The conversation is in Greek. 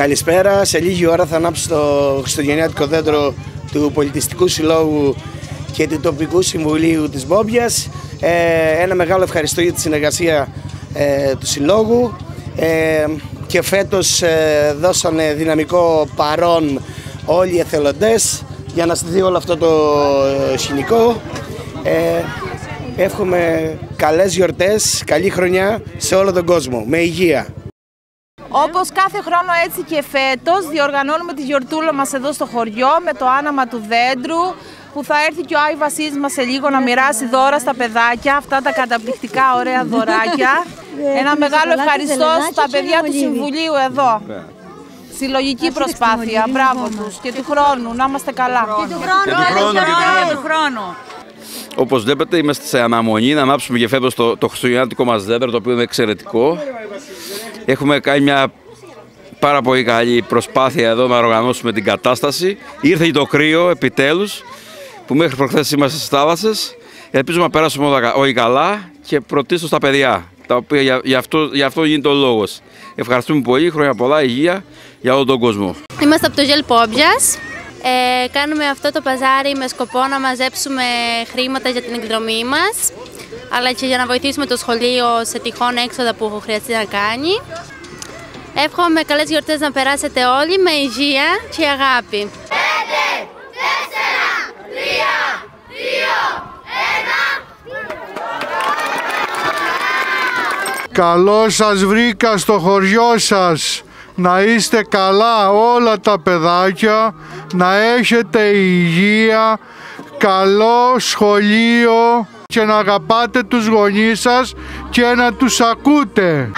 Καλησπέρα. Σε λίγη ώρα θα ανάψω το Χριστουγεννιάτικο δέντρο του Πολιτιστικού Συλλόγου και του Τοπικού Συμβουλίου της Μπόμπιας. Ε, ένα μεγάλο ευχαριστώ για τη συνεργασία ε, του Συλλόγου ε, και φέτος ε, δώσανε δυναμικό παρόν όλοι οι εθελοντές για να στηθεί όλο αυτό το σκηνικό. Ε, εύχομαι καλές γιορτές, καλή χρονιά σε όλο τον κόσμο, με υγεία. Όπως κάθε χρόνο έτσι και φέτος διοργανώνουμε τη γιορτούλα μας εδώ στο χωριό με το άναμα του δέντρου που θα έρθει και ο Άι Βασίλης μας σε λίγο να μοιράσει δώρα στα παιδάκια, αυτά τα καταπληκτικά ωραία δωράκια. Ένα μεγάλο ευχαριστώ στα παιδιά του Συμβουλίου εδώ. Συλλογική προσπάθεια, μπράβο τους και του χρόνου, να είμαστε καλά. Και του χρόνου, και του χρόνου. Όπως βλέπετε, είμαστε σε αναμονή να ανάψουμε και φέτος το, το χριστουγεννιάτικο μας δέντρο, το οποίο είναι εξαιρετικό. Έχουμε κάνει μια πάρα πολύ καλή προσπάθεια εδώ να οργανώσουμε την κατάσταση. Ήρθε και το κρύο επιτέλους, που μέχρι προχθές είμαστε στις θάλασσες. Ελπίζουμε να περάσουμε όλοι καλά και πρωτίστως τα παιδιά, τα οποία για, για, αυτό, για αυτό γίνεται ο λόγος. Ευχαριστούμε πολύ, χρόνια πολλά, υγεία για όλο τον κόσμο. Είμαστε από το Γελ Πόμπιας. Ε, κάνουμε αυτό το παζάρι με σκοπό να μαζέψουμε χρήματα για την εκδρομή μας αλλά και για να βοηθήσουμε το σχολείο σε τυχόν έξοδα που χρειαστεί να κάνει. Εύχομαι καλές γιορτές να περάσετε όλοι με υγεία και αγάπη. 5, 4, 3, 2, 1. Καλό σας βρήκα στο χωριό σας να είστε καλά όλα τα παιδάκια, να έχετε υγεία, καλό σχολείο και να αγαπάτε τους γονείς σας και να τους ακούτε.